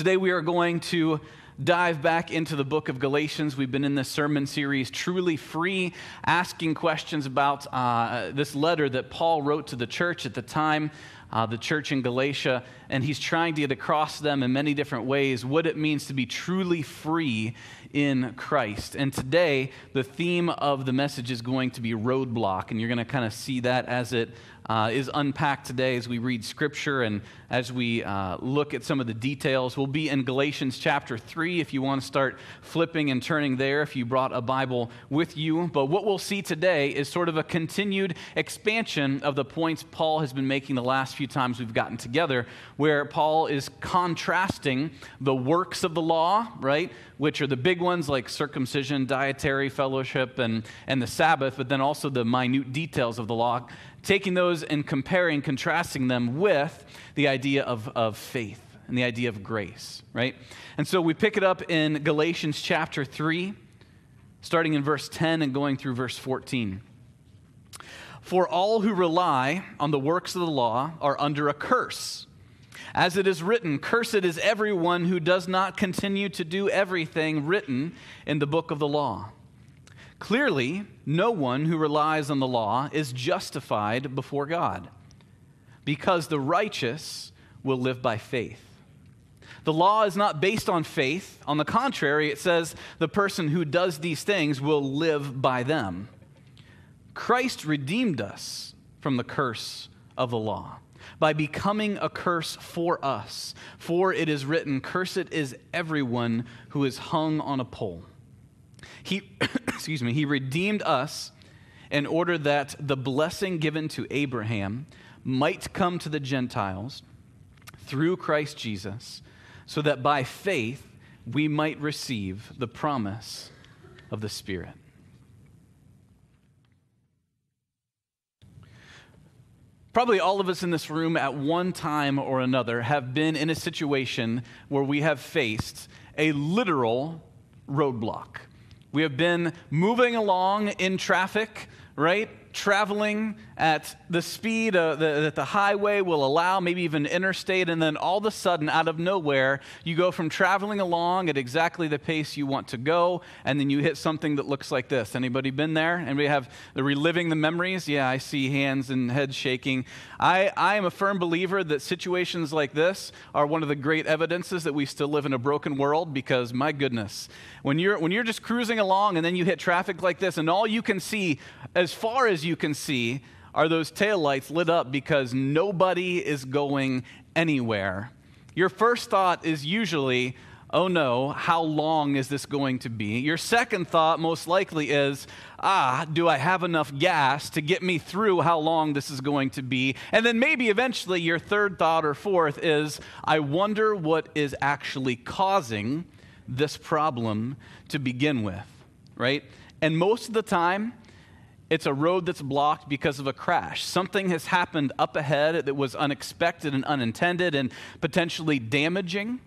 Today we are going to dive back into the book of Galatians. We've been in this sermon series, Truly Free, asking questions about uh, this letter that Paul wrote to the church at the time, uh, the church in Galatia, and he's trying to get across them in many different ways what it means to be truly free in Christ. And today, the theme of the message is going to be roadblock, and you're going to kind of see that as it uh, is unpacked today as we read scripture and as we uh, look at some of the details. We'll be in Galatians chapter 3 if you want to start flipping and turning there if you brought a Bible with you. But what we'll see today is sort of a continued expansion of the points Paul has been making the last few times we've gotten together, where Paul is contrasting the works of the law, right, which are the big ones like circumcision, dietary fellowship, and, and the Sabbath, but then also the minute details of the law taking those and comparing, contrasting them with the idea of, of faith and the idea of grace, right? And so we pick it up in Galatians chapter 3, starting in verse 10 and going through verse 14. For all who rely on the works of the law are under a curse. As it is written, Cursed is everyone who does not continue to do everything written in the book of the law. Clearly, no one who relies on the law is justified before God, because the righteous will live by faith. The law is not based on faith. On the contrary, it says the person who does these things will live by them. Christ redeemed us from the curse of the law by becoming a curse for us. For it is written, Cursed is everyone who is hung on a pole. He, excuse me, he redeemed us in order that the blessing given to Abraham might come to the Gentiles through Christ Jesus, so that by faith we might receive the promise of the Spirit. Probably all of us in this room at one time or another have been in a situation where we have faced a literal roadblock. We have been moving along in traffic, right? Traveling at the speed uh, the, that the highway will allow, maybe even interstate, and then all of a sudden, out of nowhere, you go from traveling along at exactly the pace you want to go, and then you hit something that looks like this. Anybody been there? Anybody have the reliving the memories? Yeah, I see hands and heads shaking. I, I am a firm believer that situations like this are one of the great evidences that we still live in a broken world because, my goodness, when you're, when you're just cruising along and then you hit traffic like this, and all you can see, as far as you can see, are those taillights lit up because nobody is going anywhere. Your first thought is usually, oh no, how long is this going to be? Your second thought, most likely, is, ah, do I have enough gas to get me through how long this is going to be? And then maybe eventually your third thought or fourth is, I wonder what is actually causing this problem to begin with, right? And most of the time, it's a road that's blocked because of a crash. Something has happened up ahead that was unexpected and unintended and potentially damaging,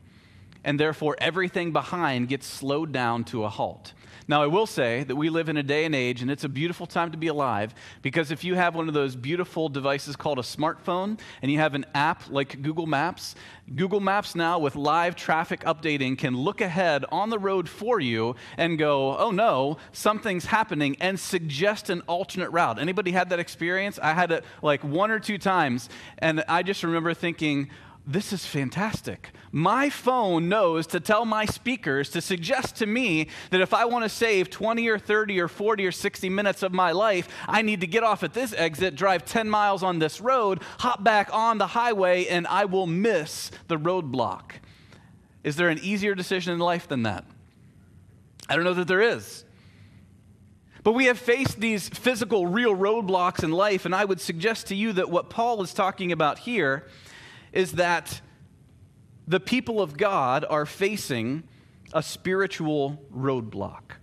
and therefore everything behind gets slowed down to a halt. Now, I will say that we live in a day and age, and it's a beautiful time to be alive because if you have one of those beautiful devices called a smartphone and you have an app like Google Maps, Google Maps now with live traffic updating can look ahead on the road for you and go, oh no, something's happening, and suggest an alternate route. Anybody had that experience? I had it like one or two times, and I just remember thinking, this is fantastic. My phone knows to tell my speakers to suggest to me that if I want to save 20 or 30 or 40 or 60 minutes of my life, I need to get off at this exit, drive 10 miles on this road, hop back on the highway, and I will miss the roadblock. Is there an easier decision in life than that? I don't know that there is. But we have faced these physical, real roadblocks in life, and I would suggest to you that what Paul is talking about here is that the people of God are facing a spiritual roadblock.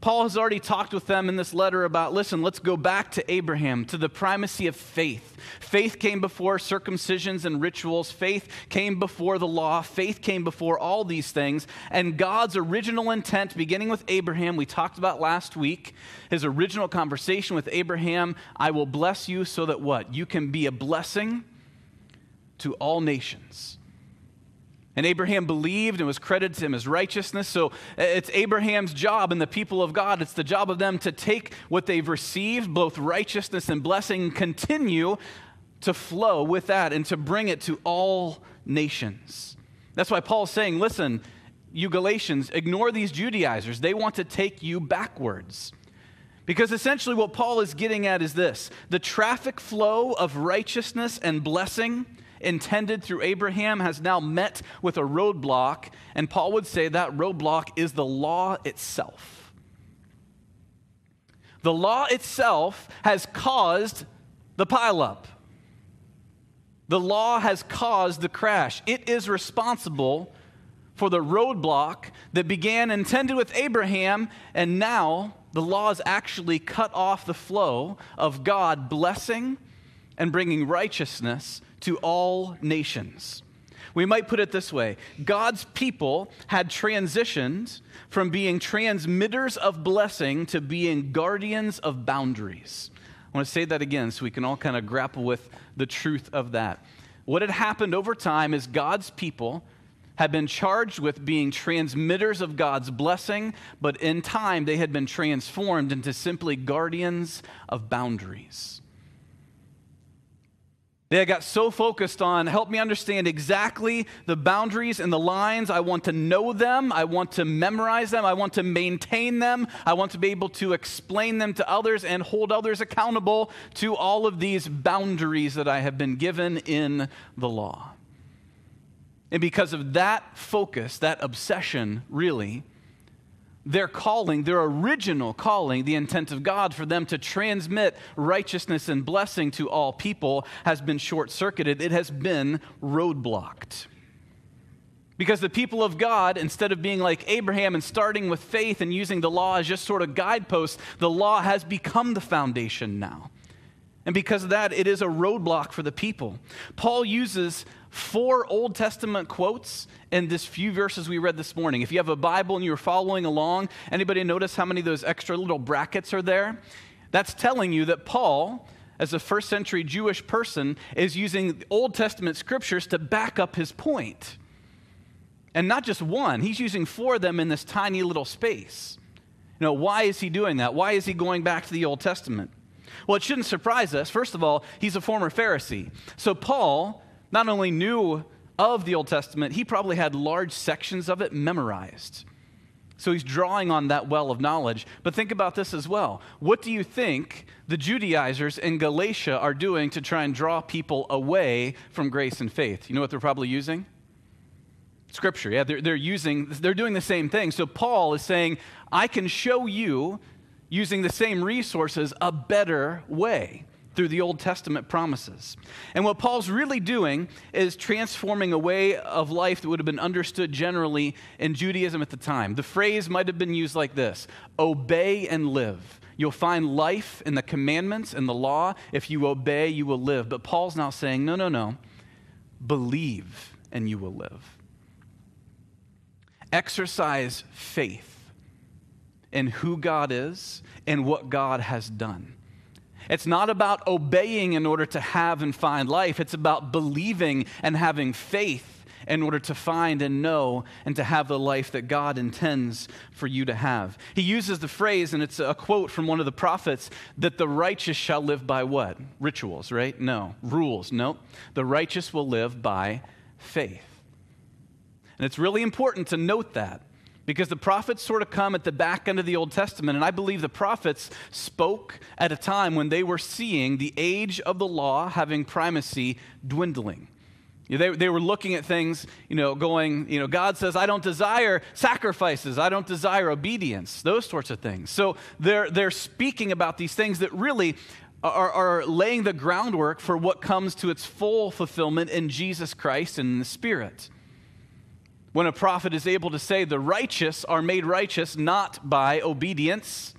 Paul has already talked with them in this letter about listen, let's go back to Abraham, to the primacy of faith. Faith came before circumcisions and rituals, faith came before the law, faith came before all these things. And God's original intent, beginning with Abraham, we talked about last week, his original conversation with Abraham I will bless you so that what? You can be a blessing to all nations. And Abraham believed and was credited to him as righteousness. So uh, it's Abraham's job and the people of God, it's the job of them to take what they've received, both righteousness and blessing, continue to flow with that and to bring it to all nations. That's why Paul's saying, listen, you Galatians, ignore these Judaizers. They want to take you backwards. Because essentially, what Paul is getting at is this the traffic flow of righteousness and blessing intended through Abraham has now met with a roadblock, and Paul would say that roadblock is the law itself. The law itself has caused the pileup. The law has caused the crash. It is responsible for the roadblock that began intended with Abraham, and now the law has actually cut off the flow of God blessing and bringing righteousness to all nations. We might put it this way God's people had transitioned from being transmitters of blessing to being guardians of boundaries. I want to say that again so we can all kind of grapple with the truth of that. What had happened over time is God's people had been charged with being transmitters of God's blessing, but in time they had been transformed into simply guardians of boundaries. They got so focused on help me understand exactly the boundaries and the lines. I want to know them. I want to memorize them. I want to maintain them. I want to be able to explain them to others and hold others accountable to all of these boundaries that I have been given in the law. And because of that focus, that obsession, really, their calling, their original calling, the intent of God for them to transmit righteousness and blessing to all people has been short circuited. It has been roadblocked. Because the people of God, instead of being like Abraham and starting with faith and using the law as just sort of guideposts, the law has become the foundation now. And because of that, it is a roadblock for the people. Paul uses four Old Testament quotes in this few verses we read this morning. If you have a Bible and you're following along, anybody notice how many of those extra little brackets are there? That's telling you that Paul, as a first century Jewish person, is using Old Testament scriptures to back up his point. And not just one, he's using four of them in this tiny little space. You know, why is he doing that? Why is he going back to the Old Testament? Well, it shouldn't surprise us. First of all, he's a former Pharisee. So Paul not only knew of the Old Testament, he probably had large sections of it memorized. So he's drawing on that well of knowledge. But think about this as well. What do you think the Judaizers in Galatia are doing to try and draw people away from grace and faith? You know what they're probably using? Scripture. Yeah, they're, they're using, they're doing the same thing. So Paul is saying, I can show you, using the same resources, a better way through the Old Testament promises. And what Paul's really doing is transforming a way of life that would have been understood generally in Judaism at the time. The phrase might have been used like this obey and live. You'll find life in the commandments and the law. If you obey, you will live. But Paul's now saying, no, no, no. Believe and you will live. Exercise faith in who God is and what God has done. It's not about obeying in order to have and find life, it's about believing and having faith in order to find and know and to have the life that God intends for you to have. He uses the phrase, and it's a quote from one of the prophets, that the righteous shall live by what? Rituals, right? No. Rules, no. The righteous will live by faith. And it's really important to note that because the prophets sort of come at the back end of the Old Testament, and I believe the prophets spoke at a time when they were seeing the age of the law having primacy dwindling. They, they were looking at things, you know, going, you know, God says, I don't desire sacrifices. I don't desire obedience, those sorts of things. So they're, they're speaking about these things that really are, are laying the groundwork for what comes to its full fulfillment in Jesus Christ and in the Spirit when a prophet is able to say the righteous are made righteous not by obedience,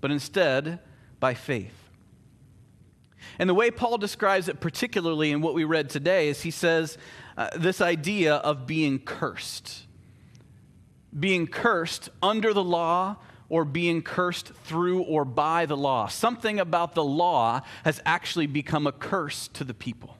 but instead by faith. And the way Paul describes it, particularly in what we read today, is he says uh, this idea of being cursed. Being cursed under the law or being cursed through or by the law. Something about the law has actually become a curse to the people.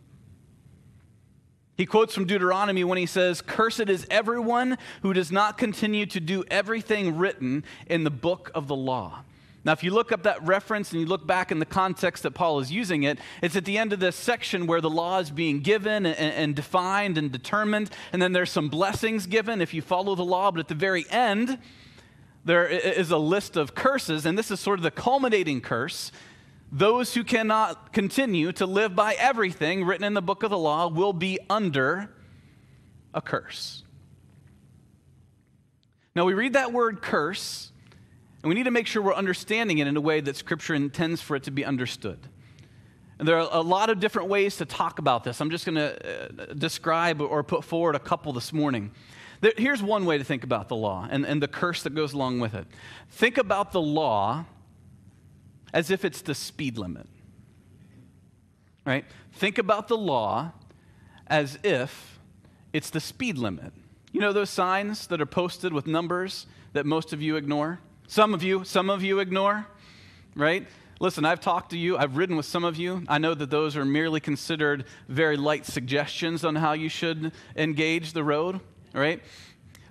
He quotes from Deuteronomy when he says, Cursed is everyone who does not continue to do everything written in the book of the law. Now, if you look up that reference and you look back in the context that Paul is using it, it's at the end of this section where the law is being given and, and, defined and determined, and then there's some blessings given if you follow the law. But at the very end, there is a list of curses, and this is sort of the culminating curse. Those who cannot continue to live by everything written in the book of the law will be under a curse. Now, we read that word curse and we need to make sure we're understanding it in a way that Scripture intends for it to be understood. And there are a lot of different ways to talk about this. I'm just going to uh, describe or put forward a couple this morning. Here's one way to think about the law and, and the curse that goes along with it. Think about the law as if it's the speed limit. Right? Think about the law as if it's the speed limit. You know those signs that are posted with numbers that most of you ignore? Some of you, some of you ignore, right? Listen, I've talked to you, I've ridden with some of you. I know that those are merely considered very light suggestions on how you should engage the road, right?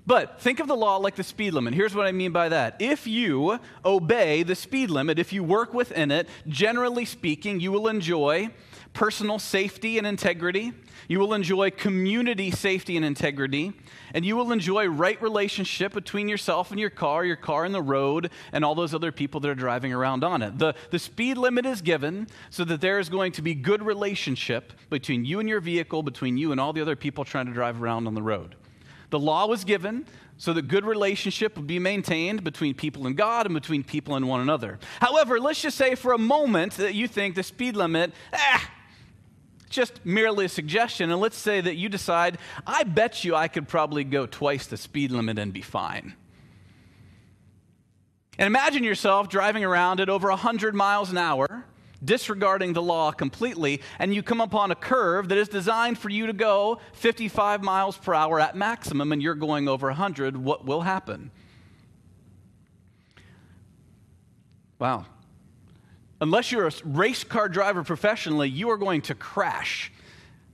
But think of the law like the speed limit. Here's what I mean by that. If you obey the speed limit, if you work within it, generally speaking, you will enjoy personal safety and integrity. You will enjoy community safety and integrity. And you will enjoy right relationship between yourself and your car, your car and the road, and all those other people that are driving around on it. The, the speed limit is given so that there is going to be good relationship between you and your vehicle, between you and all the other people trying to drive around on the road. The law was given so that good relationship would be maintained between people and God and between people and one another. However, let's just say for a moment that you think the speed limit, ah, just merely a suggestion. And let's say that you decide, I bet you I could probably go twice the speed limit and be fine. And imagine yourself driving around at over 100 miles an hour, disregarding the law completely, and you come upon a curve that is designed for you to go 55 miles per hour at maximum, and you're going over 100. What will happen? Wow, unless you're a race car driver professionally, you are going to crash,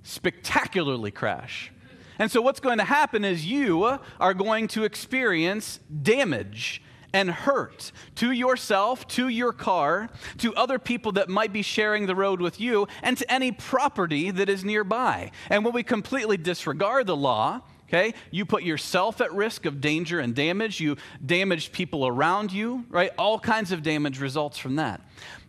spectacularly crash. And so, what's going to happen is you are going to experience damage and hurt to yourself, to your car, to other people that might be sharing the road with you, and to any property that is nearby. And when we completely disregard the law, okay, you put yourself at risk of danger and damage, you damage people around you, right? All kinds of damage results from that.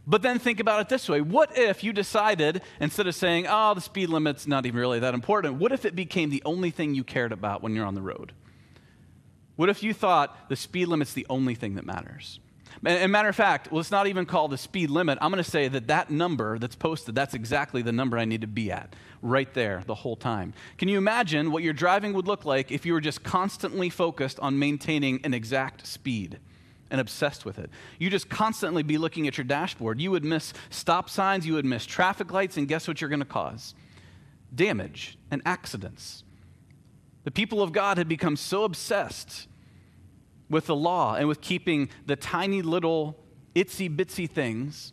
But then think about it this way what if you decided, instead of saying, oh, the speed limit's not even really that important, what if it became the only thing you cared about when you're on the road? What if you thought the speed limit's the only thing that matters? And matter of fact, it's not even called the speed limit. I'm going to say that that number that's posted, that's exactly the number I need to be at, right there, the whole time. Can you imagine what your driving would look like if you were just constantly focused on maintaining an exact speed? and obsessed with it. You just constantly be looking at your dashboard. You would miss stop signs, you would miss traffic lights, and guess what you're going to cause? Damage and accidents. The people of God had become so obsessed with the law and with keeping the tiny little itsy bitsy things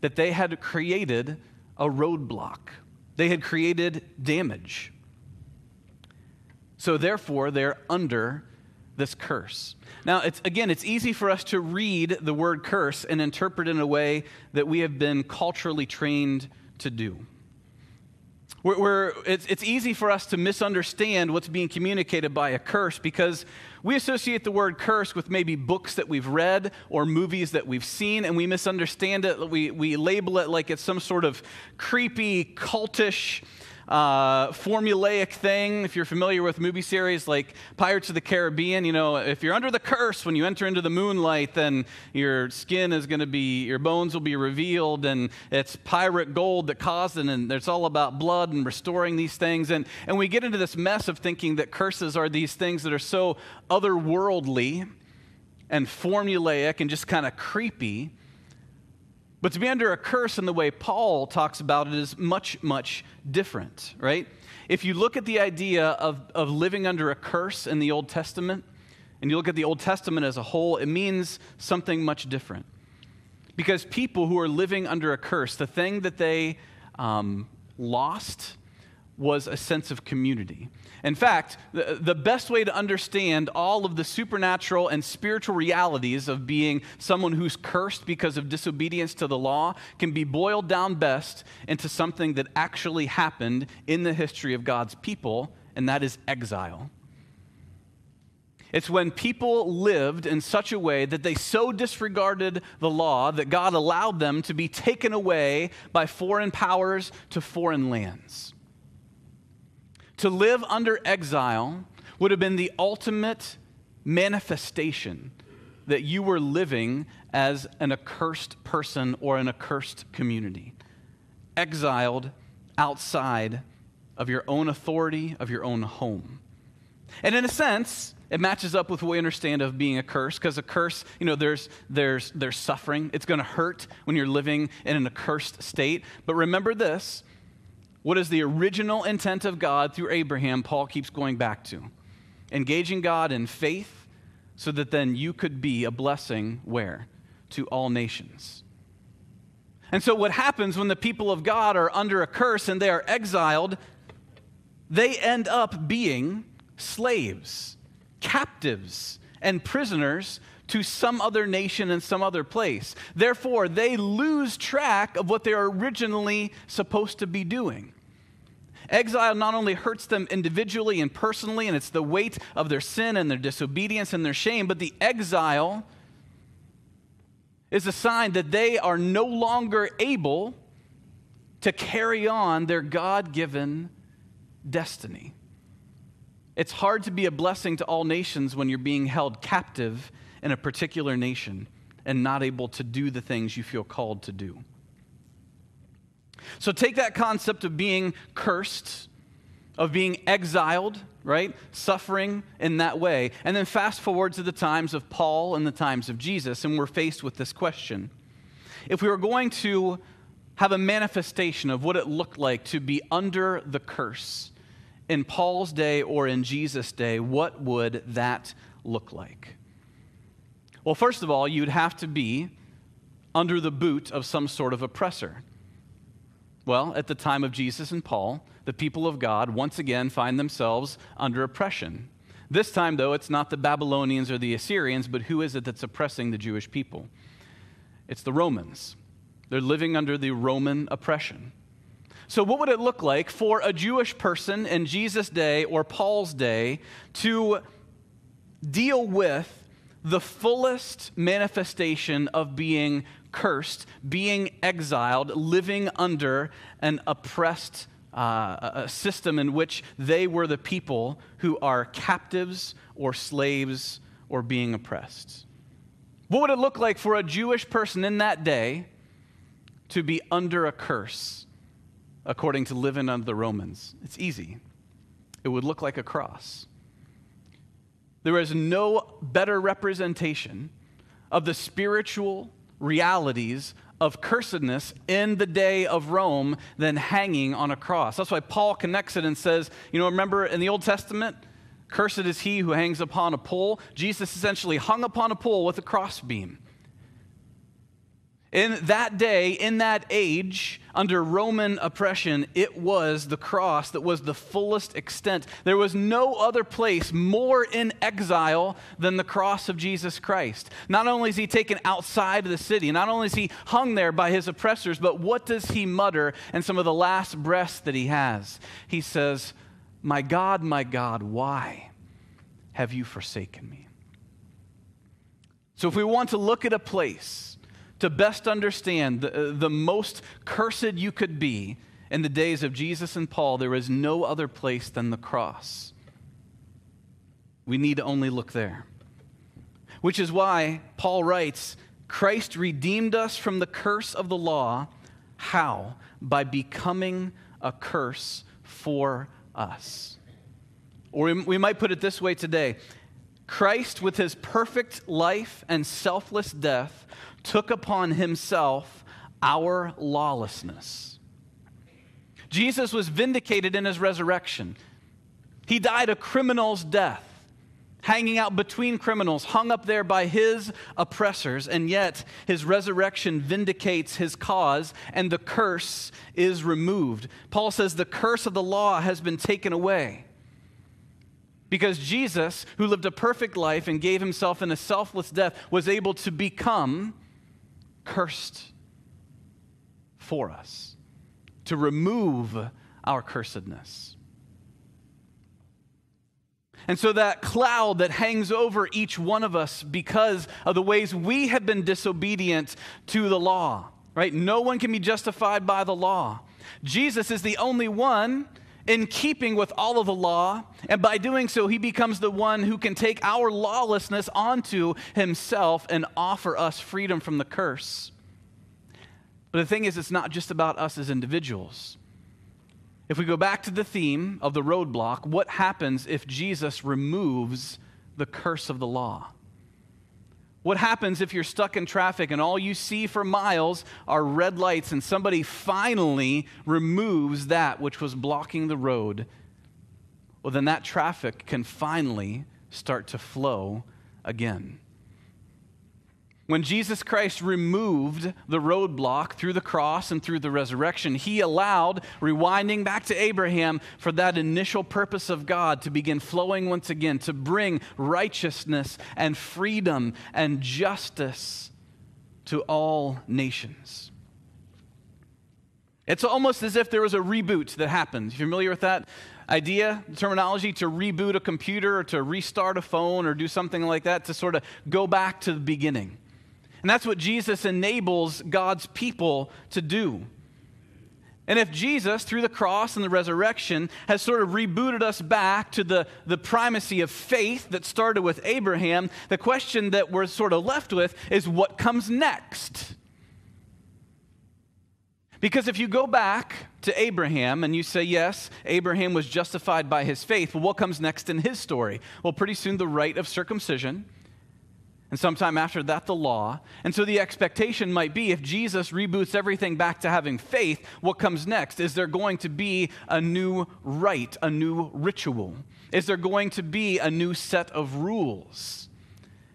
that they had created a roadblock. They had created damage. So, therefore, they're under this curse. Now, it's, again, it's easy for us to read the word curse and interpret it in a way that we have been culturally trained to do. We're, we're, it's, it's easy for us to misunderstand what's being communicated by a curse because we associate the word curse with maybe books that we've read or movies that we've seen, and we misunderstand it. We, we label it like it's some sort of creepy, cultish, uh, formulaic thing. If you're familiar with movie series like Pirates of the Caribbean, you know, if you're under the curse when you enter into the moonlight, then your skin is going to be, your bones will be revealed, and it's pirate gold that caused it, and it's all about blood and restoring these things. And, and we get into this mess of thinking that curses are these things that are so otherworldly and formulaic and just kind of creepy but to be under a curse in the way Paul talks about it is much, much different, right? If you look at the idea of, of living under a curse in the Old Testament, and you look at the Old Testament as a whole, it means something much different. Because people who are living under a curse, the thing that they um, lost was a sense of community. In fact, the, the best way to understand all of the supernatural and spiritual realities of being someone who's cursed because of disobedience to the law can be boiled down best into something that actually happened in the history of God's people, and that is exile. It's when people lived in such a way that they so disregarded the law that God allowed them to be taken away by foreign powers to foreign lands. To live under exile would have been the ultimate manifestation that you were living as an accursed person or an accursed community, exiled outside of your own authority, of your own home. And in a sense, it matches up with what we understand of being a curse, because a curse, you know, there's, there's, there's suffering. It's going to hurt when you're living in an accursed state. But remember this what is the original intent of God through Abraham, Paul keeps going back to? Engaging God in faith so that then you could be a blessing where? To all nations. And so, what happens when the people of God are under a curse and they are exiled, they end up being slaves captives and prisoners to some other nation and some other place. Therefore, they lose track of what they're originally supposed to be doing. Exile not only hurts them individually and personally, and it's the weight of their sin and their disobedience and their shame, but the exile is a sign that they are no longer able to carry on their God given destiny. It's hard to be a blessing to all nations when you're being held captive in a particular nation and not able to do the things you feel called to do. So take that concept of being cursed, of being exiled, right? Suffering in that way. And then fast forward to the times of Paul and the times of Jesus, and we're faced with this question. If we were going to have a manifestation of what it looked like to be under the curse, in Paul's day or in Jesus' day, what would that look like? Well, first of all, you'd have to be under the boot of some sort of oppressor. Well, at the time of Jesus and Paul, the people of God once again find themselves under oppression. This time, though, it's not the Babylonians or the Assyrians, but who is it that's oppressing the Jewish people? It's the Romans. They're living under the Roman oppression. So, what would it look like for a Jewish person in Jesus' day or Paul's day to deal with the fullest manifestation of being cursed, being exiled, living under an oppressed uh, a system in which they were the people who are captives or slaves or being oppressed? What would it look like for a Jewish person in that day to be under a curse? according to living under the Romans? It's easy. It would look like a cross. There is no better representation of the spiritual realities of cursedness in the day of Rome than hanging on a cross. That's why Paul connects it and says, you know, remember in the Old Testament, cursed is he who hangs upon a pole. Jesus essentially hung upon a pole with a crossbeam. In that day, in that age, under Roman oppression, it was the cross that was the fullest extent. There was no other place more in exile than the cross of Jesus Christ. Not only is he taken outside of the city, not only is he hung there by his oppressors, but what does he mutter in some of the last breaths that he has? He says, My God, my God, why have you forsaken me? So if we want to look at a place, to best understand the, the most cursed you could be in the days of Jesus and Paul, there is no other place than the cross. We need to only look there. Which is why Paul writes Christ redeemed us from the curse of the law. How? By becoming a curse for us. Or we might put it this way today Christ, with his perfect life and selfless death, took upon himself our lawlessness. Jesus was vindicated in his resurrection. He died a criminal's death. hanging out between criminals, hung up there by his oppressors, and yet his resurrection vindicates his cause and the curse is removed. Paul says the curse of the law has been taken away. Because Jesus, who lived a perfect life and gave himself in a selfless death, was able to become cursed for us, to remove our cursedness. And so, that cloud that hangs over each one of us because of the ways we have been disobedient to the law, right? No one can be justified by the law. Jesus is the only one in keeping with all of the law, and by doing so, he becomes the one who can take our lawlessness onto himself and offer us freedom from the curse. But the thing is, it's not just about us as individuals. If we go back to the theme of the roadblock, what happens if Jesus removes the curse of the law? What happens if you're stuck in traffic and all you see for miles are red lights and somebody finally removes that which was blocking the road? Well, then that traffic can finally start to flow again. When Jesus Christ removed the roadblock through the cross and through the resurrection, he allowed, rewinding back to Abraham, for that initial purpose of God to begin flowing once again, to bring righteousness and freedom and justice to all nations. It's almost as if there was a reboot that happened. You familiar with that? idea, terminology to reboot a computer or to restart a phone or do something like that, to sort of go back to the beginning. And that's what Jesus enables God's people to do. And if Jesus, through the cross and the resurrection, has sort of rebooted us back to the, the primacy of faith that started with Abraham, the question that we're sort of left with is what comes next? Because if you go back to Abraham and you say, yes, Abraham was justified by his faith, well, what comes next in his story? Well, pretty soon the rite of circumcision and sometime after that, the law. And so the expectation might be if Jesus reboots everything back to having faith, what comes next? Is there going to be a new rite, a new ritual? Is there going to be a new set of rules?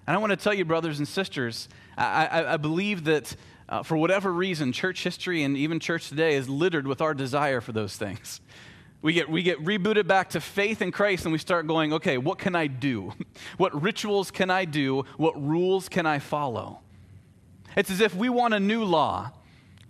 And I want to tell you, brothers and sisters, I, I, I believe that uh, for whatever reason, church history and even church today is littered with our desire for those things. We get, we get rebooted back to faith in Christ and we start going, okay, what can I do? What rituals can I do? What rules can I follow? It's as if we want a new law.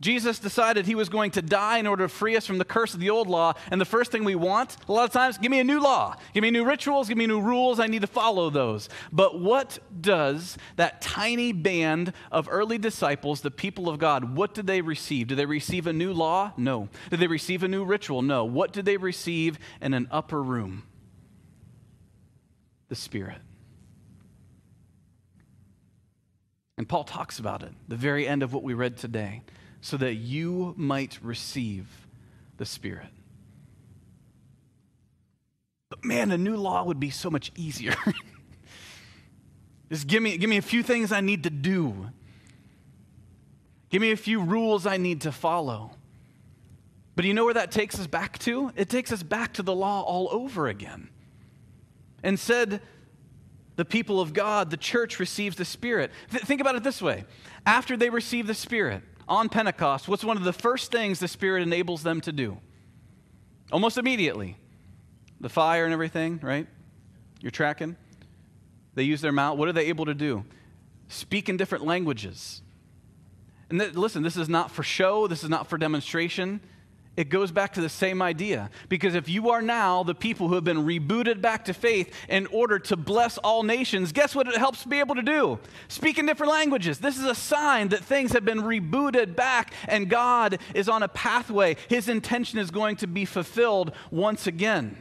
Jesus decided he was going to die in order to free us from the curse of the old law. And the first thing we want, a lot of times, give me a new law. Give me new rituals. Give me new rules. I need to follow those. But what does that tiny band of early disciples, the people of God, what did they receive? Did they receive a new law? No. Did they receive a new ritual? No. What did they receive in an upper room? The Spirit. And Paul talks about it, the very end of what we read today so that you might receive the Spirit. But man, a new law would be so much easier. Just give me, give me a few things I need to do. Give me a few rules I need to follow. But you know where that takes us back to? It takes us back to the law all over again. And said, the people of God, the church receives the Spirit. Th- think about it this way after they receive the Spirit, on Pentecost, what's one of the first things the Spirit enables them to do? Almost immediately. The fire and everything, right? You're tracking? They use their mouth. What are they able to do? Speak in different languages. And th- listen, this is not for show, this is not for demonstration. It goes back to the same idea. Because if you are now the people who have been rebooted back to faith in order to bless all nations, guess what it helps be able to do? Speak in different languages. This is a sign that things have been rebooted back and God is on a pathway. His intention is going to be fulfilled once again.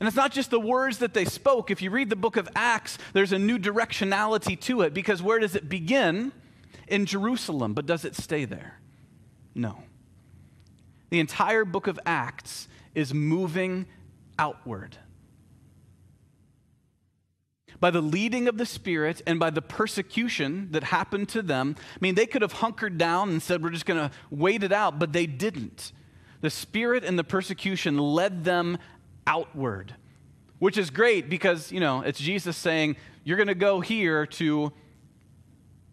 And it's not just the words that they spoke. If you read the book of Acts, there's a new directionality to it because where does it begin? In Jerusalem, but does it stay there? No. The entire book of Acts is moving outward. By the leading of the Spirit and by the persecution that happened to them, I mean, they could have hunkered down and said, We're just going to wait it out, but they didn't. The Spirit and the persecution led them outward. which is great because, you know, it's Jesus saying, You're going to go here to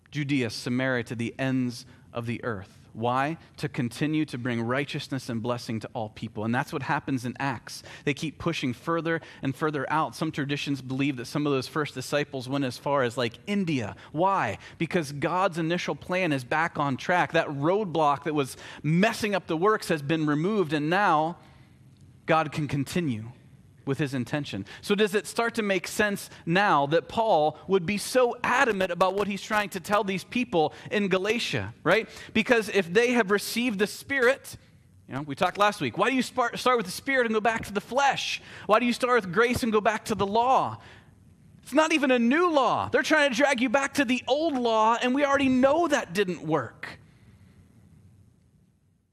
Judea, Samaria, to the ends of the earth. Why? To continue to bring righteousness and blessing to all people. And that's what happens in Acts. They keep pushing further and further out. Some traditions believe that some of those first disciples went as far as like India. Why? Because God's initial plan is back on track. That roadblock that was messing up the works has been removed, and now God can continue with his intention. So, does it start to make sense now that Paul would be so adamant about what he's trying to tell these people in Galatia, right? Because if they have received the Spirit, you know, we talked last week. Why do you start with the Spirit and go back to the flesh? Why do you start with grace and go back to the law? It's not even a new law. They're trying to drag you back to the old law, and we already know that didn't work.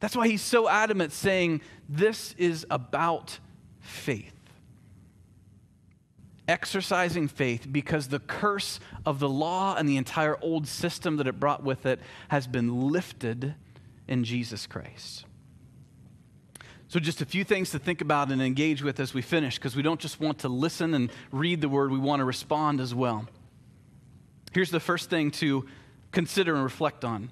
That's why he's so adamant saying this is about faith exercising faith because the curse of the law and the entire old system that it brought with it has been lifted in Jesus Christ. So, just a few things to think about and engage with as we finish, because we don't just want to listen and read the word, we want to respond as well. Here's the first thing to consider and reflect on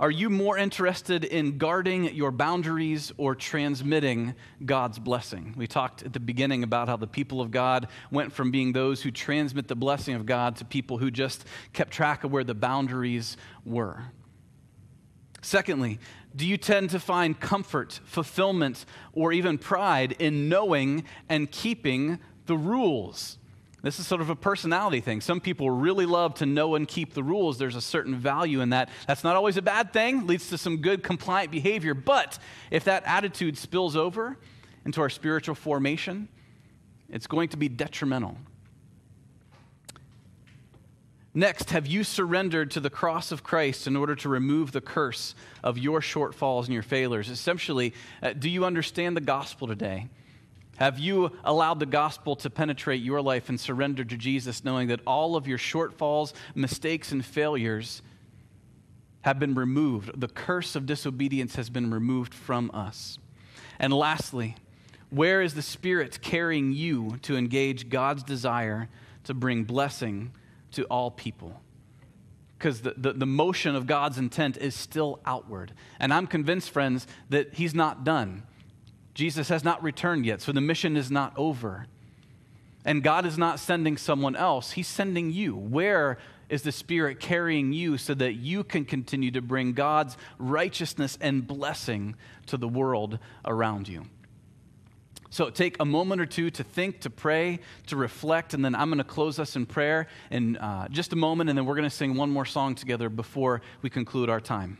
are you more interested in guarding your boundaries or transmitting God's blessing? We talked at the beginning about how the people of God went from being those who transmit the blessing of God to people who just kept track of where the boundaries were. Secondly, do you tend to find comfort, fulfillment, or even pride in knowing and keeping the rules? This is sort of a personality thing. Some people really love to know and keep the rules. There's a certain value in that. That's not always a bad thing, leads to some good compliant behavior. But if that attitude spills over into our spiritual formation, it's going to be detrimental. Next, have you surrendered to the cross of Christ in order to remove the curse of your shortfalls and your failures? Essentially, uh, do you understand the gospel today? Have you allowed the gospel to penetrate your life and surrendered to Jesus, knowing that all of your shortfalls, mistakes, and failures have been removed? The curse of disobedience has been removed from us. And lastly, where is the Spirit carrying you to engage God's desire to bring blessing to all people? Because the, the, the, motion of God's intent is still outward. And I'm convinced, friends, that He's not done. Jesus has not returned yet, so the mission is not over. And God is not sending someone else, He's sending you. Where is the Spirit carrying you so that you can continue to bring God's righteousness and blessing to the world around you? So take a moment or two to think, to pray, to reflect, and then I'm going to close us in prayer in uh, just a moment, and then we're going to sing one more song together before we conclude our time.